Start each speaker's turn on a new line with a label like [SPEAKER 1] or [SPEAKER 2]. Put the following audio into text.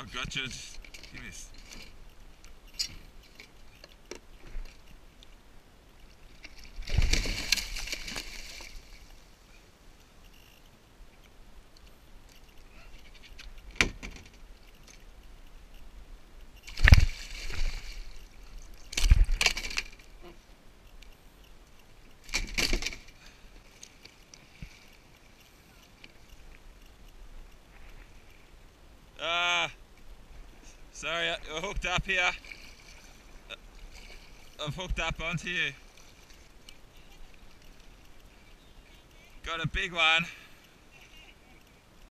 [SPEAKER 1] I've got you. Give me a sorry, I hooked up here. Uh, I've hooked up onto you. Got a big one.